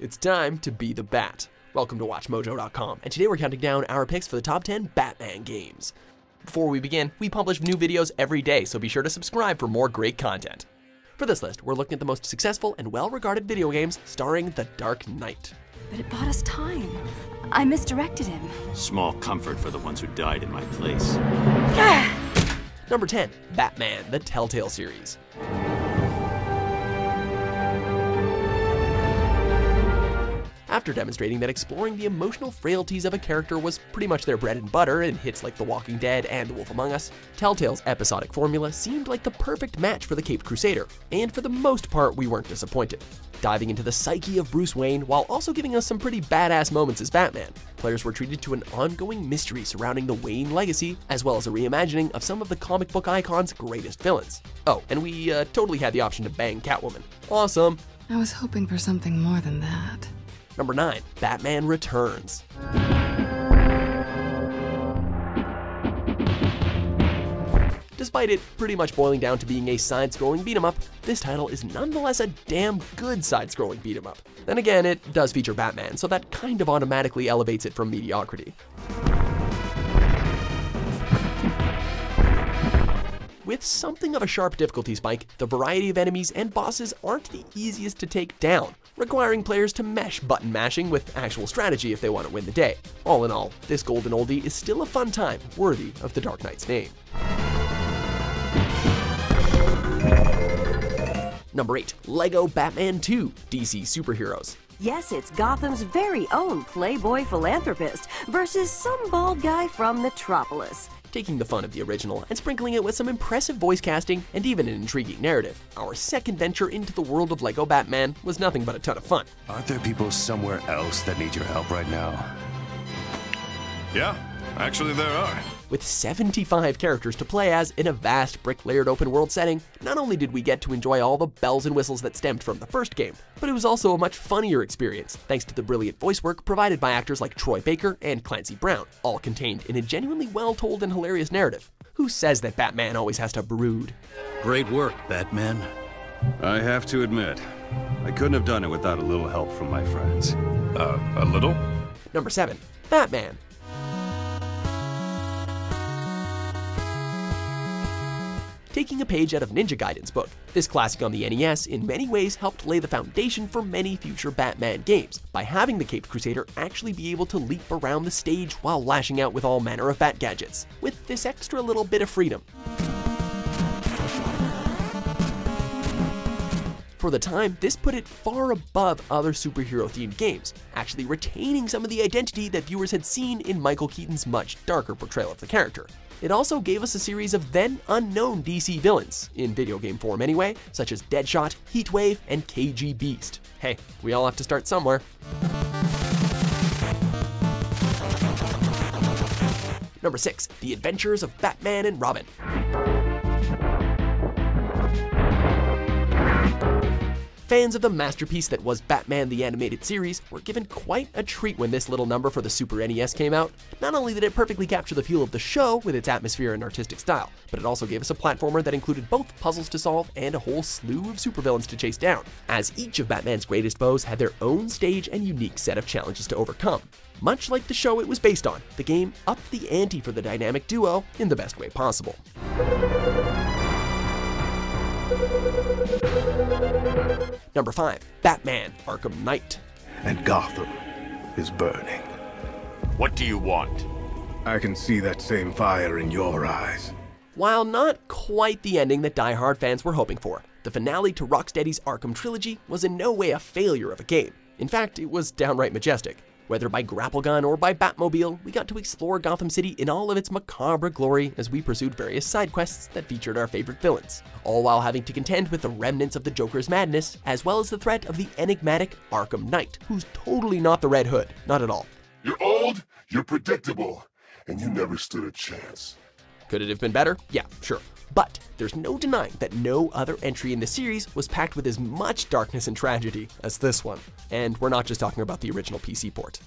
It's time to be the Bat. Welcome to WatchMojo.com, and today we're counting down our picks for the top 10 Batman games. Before we begin, we publish new videos every day, so be sure to subscribe for more great content. For this list, we're looking at the most successful and well-regarded video games starring The Dark Knight. But it bought us time. I misdirected him. Small comfort for the ones who died in my place. Ah! Number 10, Batman, the Telltale series. After demonstrating that exploring the emotional frailties of a character was pretty much their bread and butter in hits like The Walking Dead and The Wolf Among Us, Telltale's episodic formula seemed like the perfect match for the Caped Crusader, and for the most part, we weren't disappointed. Diving into the psyche of Bruce Wayne while also giving us some pretty badass moments as Batman, players were treated to an ongoing mystery surrounding the Wayne legacy, as well as a reimagining of some of the comic book icon's greatest villains. Oh, and we uh, totally had the option to bang Catwoman. Awesome! I was hoping for something more than that. Number 9, Batman Returns. Despite it pretty much boiling down to being a side-scrolling beat 'em up, this title is nonetheless a damn good side-scrolling beat 'em up. Then again, it does feature Batman, so that kind of automatically elevates it from mediocrity. With something of a sharp difficulty spike, the variety of enemies and bosses aren't the easiest to take down, requiring players to mesh button mashing with actual strategy if they want to win the day. All in all, this golden oldie is still a fun time, worthy of the Dark Knight's name. Number 8, LEGO Batman 2 DC Superheroes. Yes, it's Gotham's very own playboy philanthropist versus some bald guy from Metropolis. Taking the fun of the original and sprinkling it with some impressive voice casting and even an intriguing narrative, our second venture into the world of LEGO Batman was nothing but a ton of fun. Aren't there people somewhere else that need your help right now? Yeah, actually there are. With 75 characters to play as in a vast brick layered open world setting, not only did we get to enjoy all the bells and whistles that stemmed from the first game, but it was also a much funnier experience thanks to the brilliant voice work provided by actors like Troy Baker and Clancy Brown, all contained in a genuinely well told and hilarious narrative. Who says that Batman always has to brood? Great work, Batman. I have to admit, I couldn't have done it without a little help from my friends. Uh, a little? Number 7. Batman. Taking a page out of Ninja Gaiden's book, this classic on the NES in many ways helped lay the foundation for many future Batman games by having the Caped Crusader actually be able to leap around the stage while lashing out with all manner of bat gadgets, with this extra little bit of freedom. For the time, this put it far above other superhero themed games, actually retaining some of the identity that viewers had seen in Michael Keaton's much darker portrayal of the character. It also gave us a series of then unknown DC villains, in video game form anyway, such as Deadshot, Heatwave, and KG Beast. Hey, we all have to start somewhere. Number 6, The Adventures of Batman and Robin. Fans of the masterpiece that was Batman the Animated Series were given quite a treat when this little number for the Super NES came out. Not only did it perfectly capture the feel of the show with its atmosphere and artistic style, but it also gave us a platformer that included both puzzles to solve and a whole slew of supervillains to chase down, as each of Batman's greatest foes had their own stage and unique set of challenges to overcome. Much like the show it was based on, the game upped the ante for the dynamic duo in the best way possible. Number 5. Batman Arkham Knight. And Gotham is burning. What do you want? I can see that same fire in your eyes. While not quite the ending that die-hard fans were hoping for, the finale to Rocksteady's Arkham trilogy was in no way a failure of a game. In fact, it was downright majestic. Whether by grapple gun or by Batmobile, we got to explore Gotham City in all of its macabre glory as we pursued various side quests that featured our favorite villains, all while having to contend with the remnants of the Joker's madness, as well as the threat of the enigmatic Arkham Knight, who's totally not the Red Hood, not at all. You're old, you're predictable, and you never stood a chance. Could it have been better? Yeah, sure. But there's no denying that no other entry in the series was packed with as much darkness and tragedy as this one. And we're not just talking about the original PC port.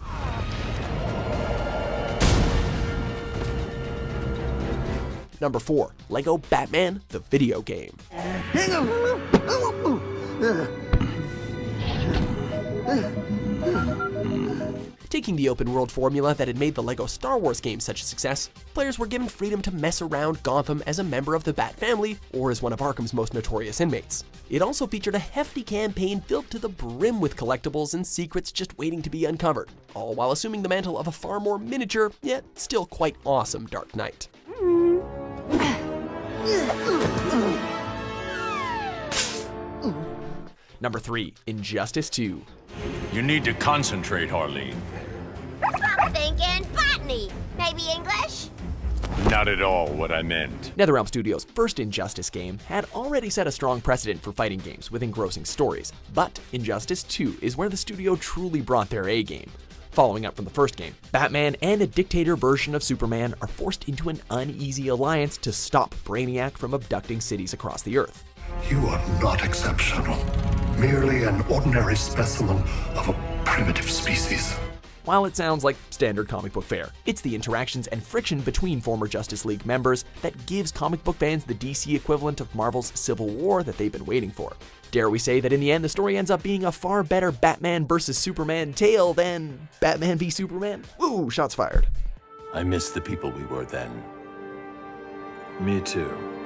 Number 4, LEGO Batman the video game. Taking the open world formula that had made the LEGO Star Wars games such a success, players were given freedom to mess around Gotham as a member of the Bat family or as one of Arkham's most notorious inmates. It also featured a hefty campaign filled to the brim with collectibles and secrets just waiting to be uncovered, all while assuming the mantle of a far more miniature, yet still quite awesome Dark Knight. Number 3, Injustice 2. You need to concentrate, Harleen. Thinking botany. Maybe English? Not at all what I meant. NetherRealm Studios' first Injustice game had already set a strong precedent for fighting games with engrossing stories, but Injustice 2 is where the studio truly brought their A game. Following up from the first game, Batman and a dictator version of Superman are forced into an uneasy alliance to stop Brainiac from abducting cities across the Earth. You are not exceptional. Merely an ordinary specimen of a primitive species. While it sounds like standard comic book fare, it's the interactions and friction between former Justice League members that gives comic book fans the DC equivalent of Marvel's Civil War that they've been waiting for. Dare we say that in the end, the story ends up being a far better Batman vs. Superman tale than Batman v Superman? Ooh, shots fired. I miss the people we were then. Me too.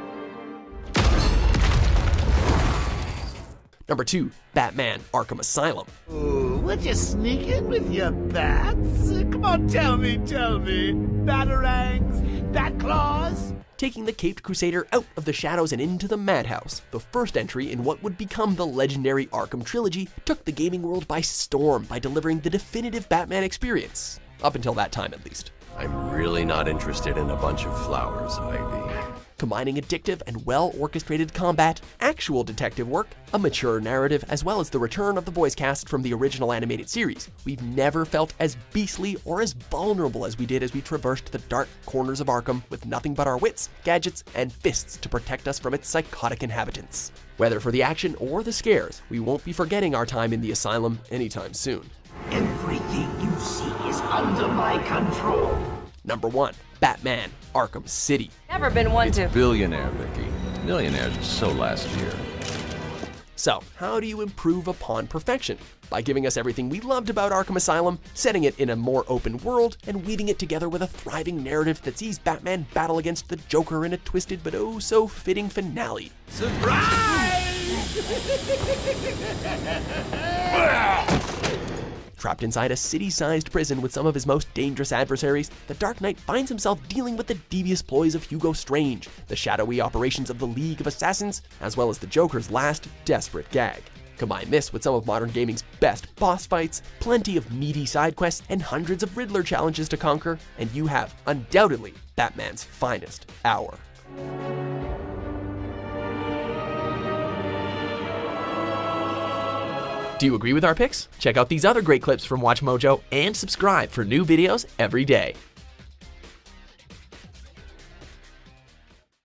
Number 2, Batman Arkham Asylum. Ooh, would you sneak in with your bats? Come on, tell me, tell me. Batarangs? Bat claws? Taking the Caped Crusader out of the shadows and into the madhouse, the first entry in what would become the legendary Arkham trilogy took the gaming world by storm by delivering the definitive Batman experience. Up until that time, at least. I'm really not interested in a bunch of flowers, Ivy. Combining addictive and well orchestrated combat, actual detective work, a mature narrative, as well as the return of the voice cast from the original animated series, we've never felt as beastly or as vulnerable as we did as we traversed the dark corners of Arkham with nothing but our wits, gadgets, and fists to protect us from its psychotic inhabitants. Whether for the action or the scares, we won't be forgetting our time in the asylum anytime soon. Everything you see is under my control. Number 1. Batman Arkham City. Never been one it's to. billionaire, Vicki. Millionaires are so last year. So, how do you improve upon perfection? By giving us everything we loved about Arkham Asylum, setting it in a more open world, and weaving it together with a thriving narrative that sees Batman battle against the Joker in a twisted but oh so fitting finale. Trapped inside a city-sized prison with some of his most dangerous adversaries, the Dark Knight finds himself dealing with the devious ploys of Hugo Strange, the shadowy operations of the League of Assassins, as well as the Joker's last desperate gag. Combine this with some of modern gaming's best boss fights, plenty of meaty side quests, and hundreds of Riddler challenges to conquer, and you have, undoubtedly, Batman's finest hour. Do you agree with our picks? Check out these other great clips from WatchMojo and subscribe for new videos every day.